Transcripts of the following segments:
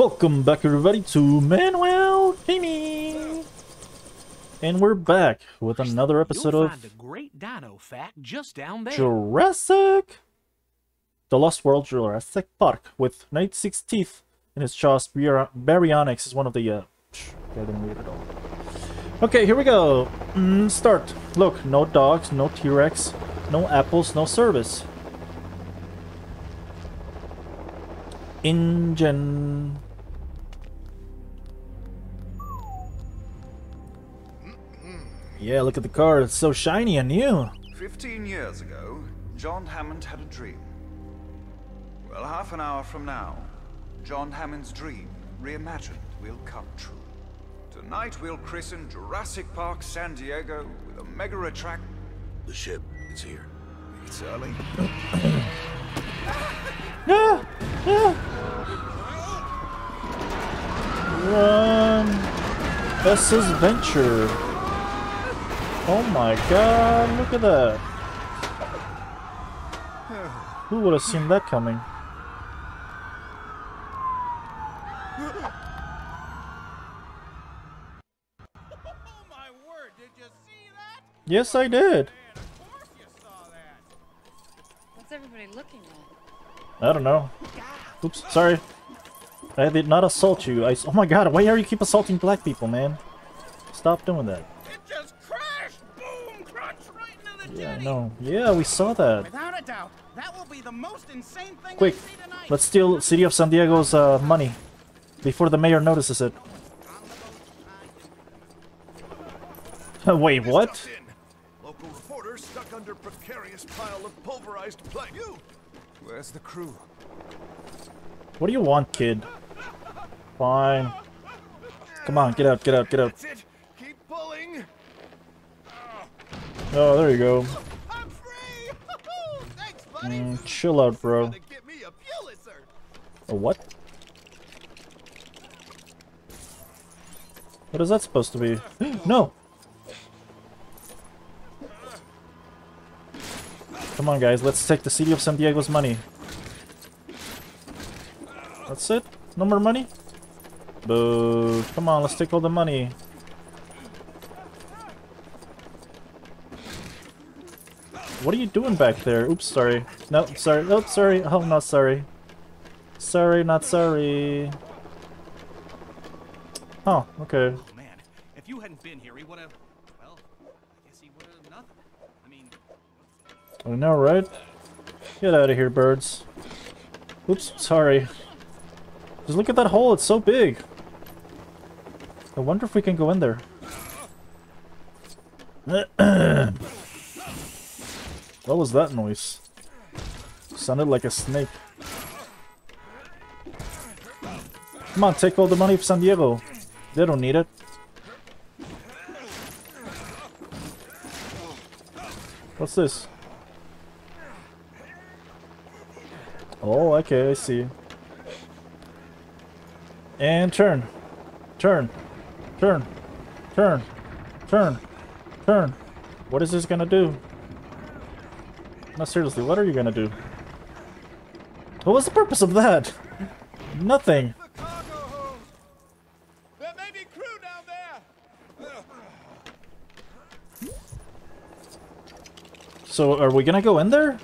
Welcome back everybody to MenWell Gaming! And we're back with another episode of find a great dino fact just down there. Jurassic! The Lost World Jurassic Park with 96 teeth in his jaws. Bar- Baryonyx is one of the... Uh... psh, I didn't read it all. Okay, here we go. Mm, start. Look, no dogs, no T-Rex, no apples, no service. InGen. Yeah, look at the car. It's so shiny and new. Fifteen years ago, John Hammond had a dream. Well, half an hour from now, John Hammond's dream, reimagined, will come true. Tonight we'll christen Jurassic Park San Diego with a mega attract. The ship is here. It's early. Ah! Ah! Run! S.S. Venture. Oh my god, look at that. Who would have seen that coming? Oh my word, did you see that? Yes, I did. Of course you saw that. What's everybody looking at? I don't know. Oops, sorry. I did not assault you. I, oh my god, why are you keep assaulting black people, man? Stop doing that. Yeah, I know. Yeah, we saw that. Without a doubt, that will be the most insane thing Quick, I see tonight. let's steal City of San Diego's uh, money before the mayor notices it. Wait, what? Local reporters stuck under precarious pile of pulverized plank. You! Where's the crew? What do you want, kid? Fine. Come on, get out, get out, get out. That's it! Keep pulling! Oh, there you go. I'm free! Thanks, buddy! Mm, chill out, bro. A A what? What is that supposed to be? no! Come on, guys, let's take the City of San Diego's money. That's it? No more money? Boo. Come on, let's take all the money. What are you doing back there? Oops, sorry. No, sorry. Oh, sorry. Oh, not sorry. Sorry, not sorry. Oh, okay. Oh man, if you hadn't been here, he would have. Well, I guess he would have nothing. I mean, I know, right? Get out of here, birds. Oops, sorry. Just look at that hole, it's so big. I wonder if we can go in there. what was that noise? Sounded like a snake. Come on, take all the money of San Diego. They don't need it. What's this? Oh, okay, I see. And turn. Turn. Turn. Turn. Turn. Turn. What is this gonna do? No, seriously, what are you gonna do? What was the purpose of that? Nothing. The cargo hold! There may be crew down there! So, are we gonna go in there?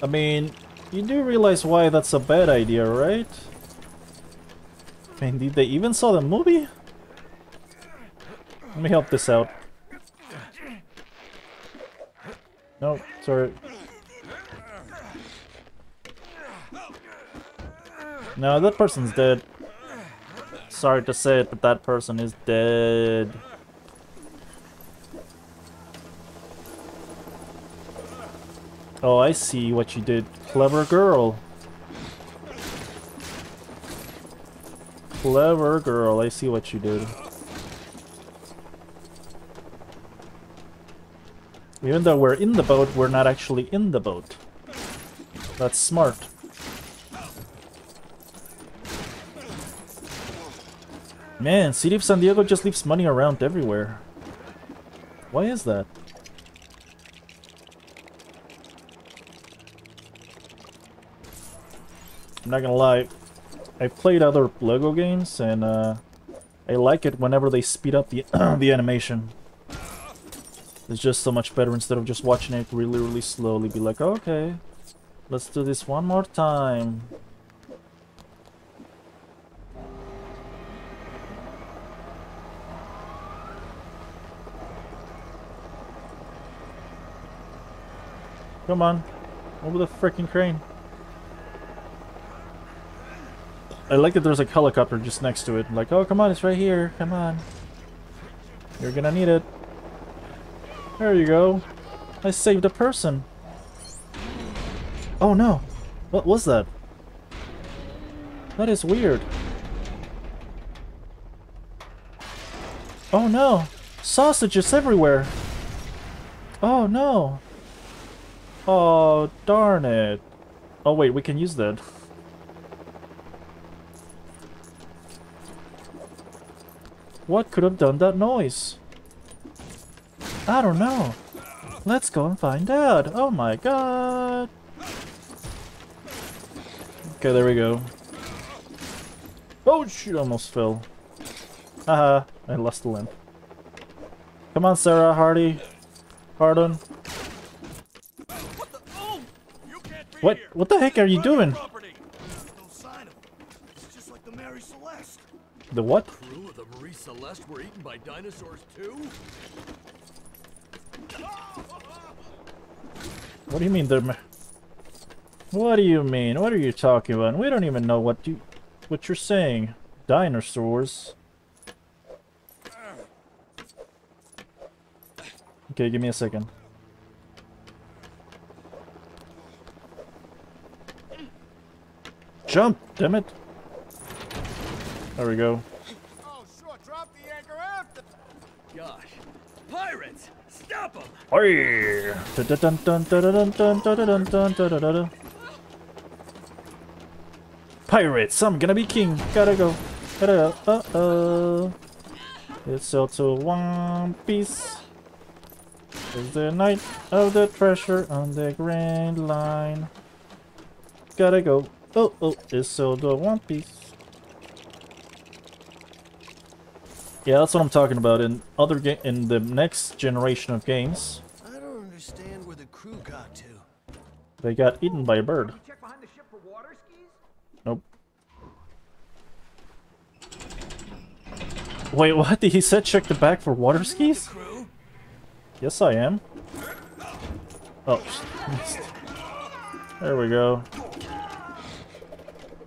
I mean, you do realize why that's a bad idea, right? I mean, did they even saw the movie? Let me help this out. No, sorry. No, that person's dead. Sorry to say it, but that person is dead. Oh, I see what you did. Clever girl. Clever girl, I see what you did. Even though we're in the boat, we're not actually in the boat. That's smart. Man, City of San Diego just leaves money around everywhere. Why is that? I'm not gonna lie. I've played other Lego games, and uh, I like it whenever they speed up the the animation. It's just so much better instead of just watching it really, really slowly. Be like, okay, let's do this one more time. Come on, over the freaking crane. I like that there's a helicopter just next to it. Like, oh, come on, it's right here. Come on. You're gonna need it. There you go. I saved a person. Oh no. What was that? That is weird. Oh no. Sausages everywhere. Oh no. Oh, darn it. Oh wait, we can use that. What could have done that noise? I don't know. Let's go and find out. Oh my god. Okay, there we go. Oh shoot, almost fell. Haha, I lost the limp. Come on, Sarah Harding. Pardon. What? What the heck are you doing? The. The what? crew of the Marie Celeste were eaten by dinosaurs too? What do you mean they're... What do you mean? What are you talking about? We don't even know what you... What you're saying. Dinosaurs. Okay, give me a second. Jump, damn it. There we go. Oh, sure. Drop the anchor after. Gosh. Pirates! Stop him! Hey! Pirates, I'm gonna be king. Gotta go. Gotta go. Uh-oh. It's also one piece. It's the night of the treasure on the grand line. Gotta go. Oh, oh, it's also one piece. Yeah, that's what I'm talking about. In other game, in the next generation of games, I don't understand where the crew got to. they got eaten by a bird. Check behind the ship for water skis? Nope. Wait, what? Did he said check the back for water skis? Yes, I am. Oh. There we go.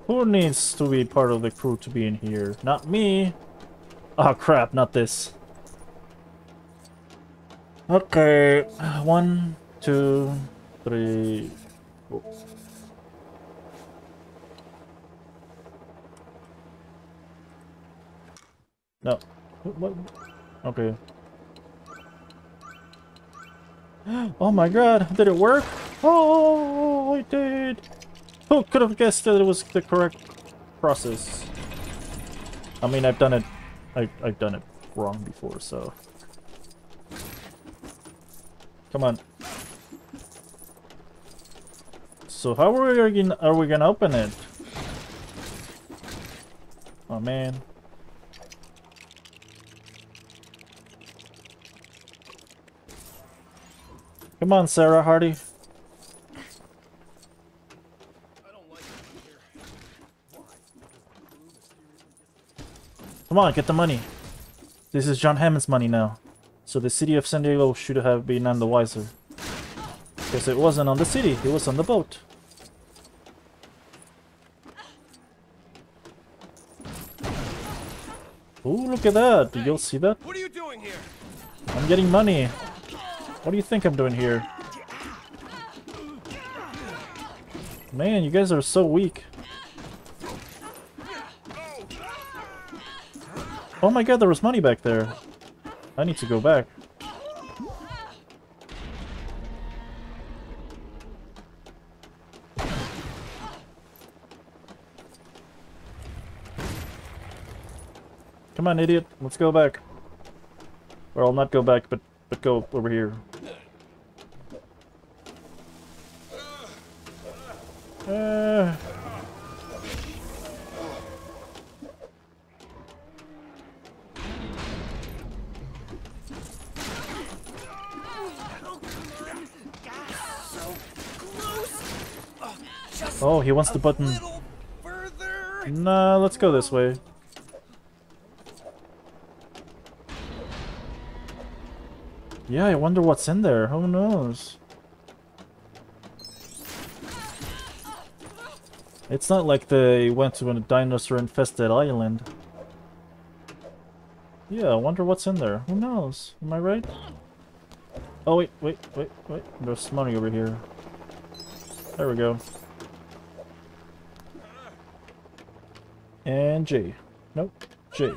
Who needs to be part of the crew to be in here? Not me. Oh crap, not this. Okay, one, two, three. No. What? Okay. Oh my god, did it work? Oh, it did! Who could have guessed that it was the correct process? I mean, I've done it, I, I've done it wrong before, so... Come on. So how are we gonna, are we gonna open it? Oh man. Come on, Sarah Harding. Come on, get the money. This is John Hammond's money now. So the city of San Diego should have been none the wiser. Because it wasn't on the city, it was on the boat. Ooh, look at that. Did you all see that? What are you doing here? I'm getting money. What do you think I'm doing here? Man, you guys are so weak. Oh my god, there was money back there. I need to go back. Come on, idiot. Let's go back. Or I'll not go back, but but go over here. Uh, Oh, he wants the button. Nah, let's go this way. Yeah, I wonder what's in there. Who knows? It's not like they went to a dinosaur-infested island. Yeah, I wonder what's in there. Who knows? Am I right? Oh, wait, wait, wait, wait. There's money over here. There we go. And J. Nope. J.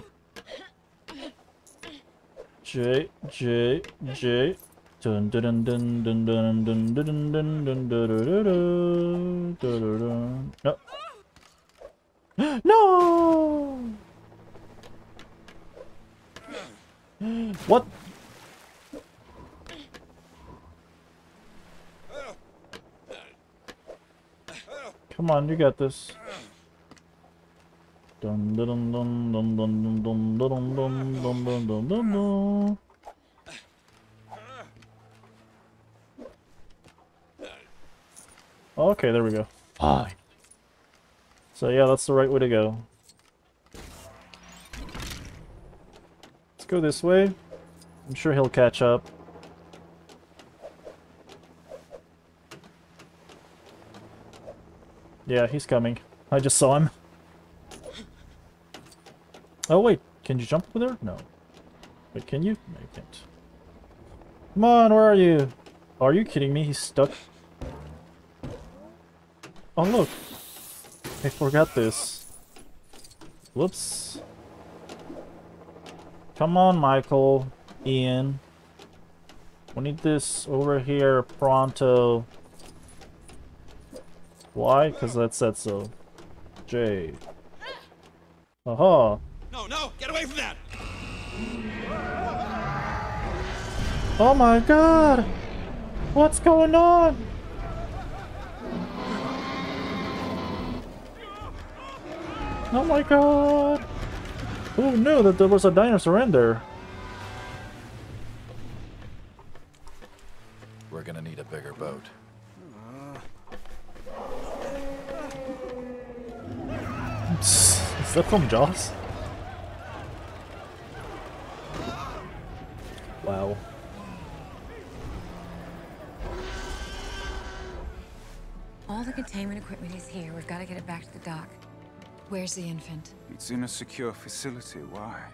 J, J, J. Dun dun dun dun dun dun dun dun dun dun dun dun dun dun. No! What? Come on, you got this. Dun dun dun dun dun dun dun dun dun dun dun dun dun dun. Okay, there we go. Fine. So yeah, that's the right way to go. Let's go this way. I'm sure he'll catch up. Yeah, he's coming. I just saw him. Oh wait, can you jump over there? No. Wait, can you? No, you can't. Come on, where are you? Are you kidding me? He's stuck. Oh look! I forgot this. Whoops. Come on, Michael. Ian. We need this over here pronto. Why? Because that said so. J. Aha. No, no, get away from that. Oh my god! What's going on? Oh my god! Who knew that there was a dinosaur in there? We're gonna need a bigger boat. Is that from Jaws? Wow. All the containment equipment is here. We've got to get it back to the dock. Where's the infant? It's in a secure facility. Why?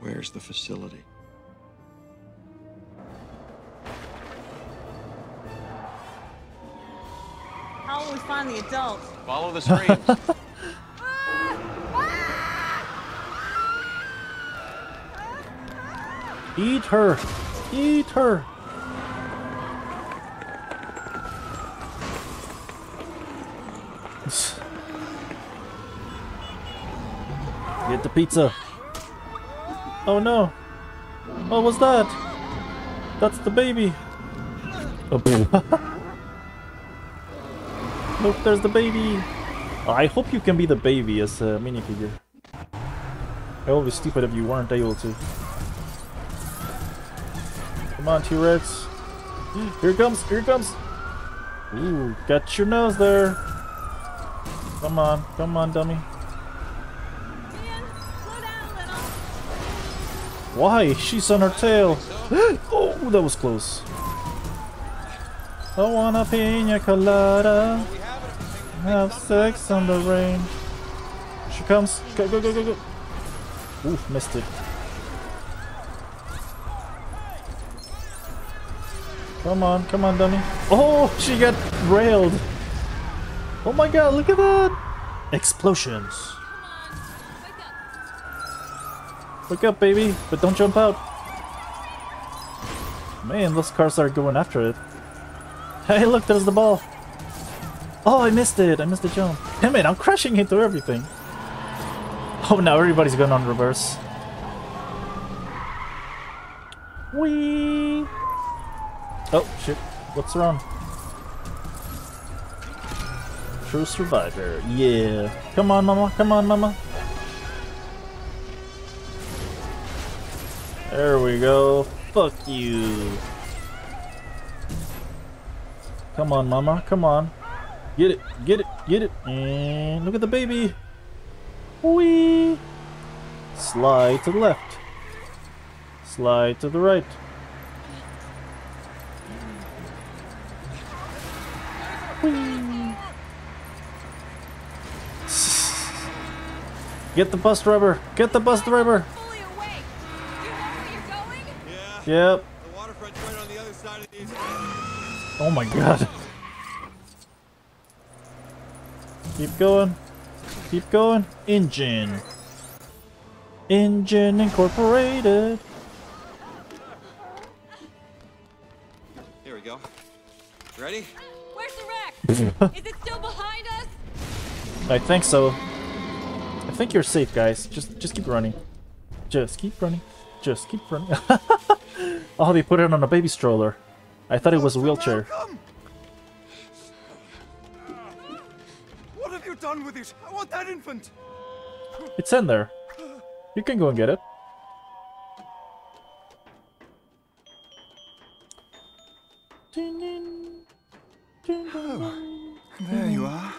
Where's the facility? How will we find the adult? Follow the screams. Eat her! Eat her! Get the pizza. Oh no! What was that? That's the baby. Oh, Look, there's the baby. Oh, I hope you can be the baby as a minifigure. It would be stupid if you weren't able to. Come on, T-Rex. Here comes, here comes. Ooh, got your nose there. Come on, come on, dummy. Why? She's on her tail. oh, that was close. I want a pina colada. Have sex on the rain. She comes. Go, go, go, go, go. Ooh, missed it. Come on, come on, dummy. Oh, she got railed. Oh my god, look at that. Explosions. Wake up, baby, but don't jump out. Man, those cars are going after it. Hey, look, there's the ball. Oh, I missed it. I missed the jump. Damn it, I'm crashing into everything. Oh, now everybody's going on reverse. Whee! Oh, shit. What's wrong? True survivor. Yeah. Come on, mama. Come on, mama. We go. Fuck you. Come on, mama. Come on. Get it, get it, get it. And look at the baby. Whee! Slide to the left. Slide to the right. Get the bus driver! Get the bus driver! Yep. The waterfront's right on the other side of these. Oh my god. Keep going. Keep going. InGen. InGen Incorporated. Here we go. Ready? Where's the wreck? Is it still behind us? I think so. I think you're safe, guys. Just just keep running. Just keep running. Just keep running. oh, they put it on a baby stroller. I thought it was a wheelchair. What have you done with it? I want that infant! It's in there. You can go and get it. Oh, There you are.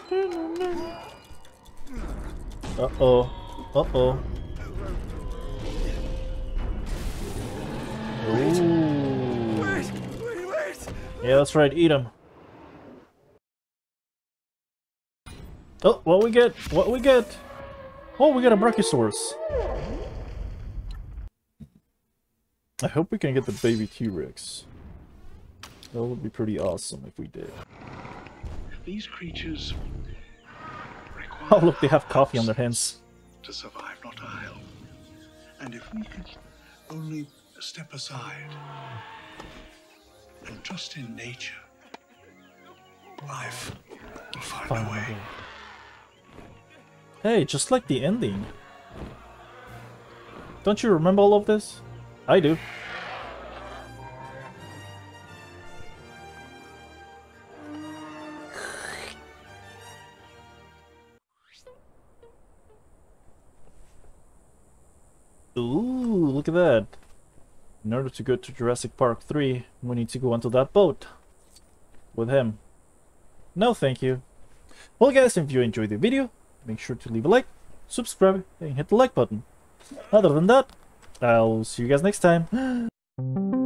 Uh-oh. Uh-oh. Ooh. Wait, wait, wait! Yeah, that's right. Eat them. Oh, what we get? What we get? Oh, we got a Brachiosaurus. I hope we can get the baby T-Rex. That would be pretty awesome if we did. These creatures Oh, look, they have coffee on their hands. to survive, not to help. And if we could only step aside and trust in nature, life will find Find a way. Hey, just like the ending. Don't you remember all of this? I do. Ooh, look at that. In order to go to Jurassic Park 3, we need to go onto that boat. With him. No, thank you. Well guys, if you enjoyed the video, make sure to leave a like, subscribe, and hit the like button. Other than that, I'll see you guys next time.